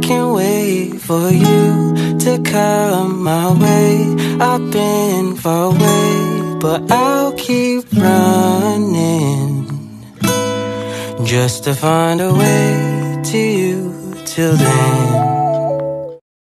can't wait for you to come my way. I've been far away, but I'll keep running just to find a way to you till then.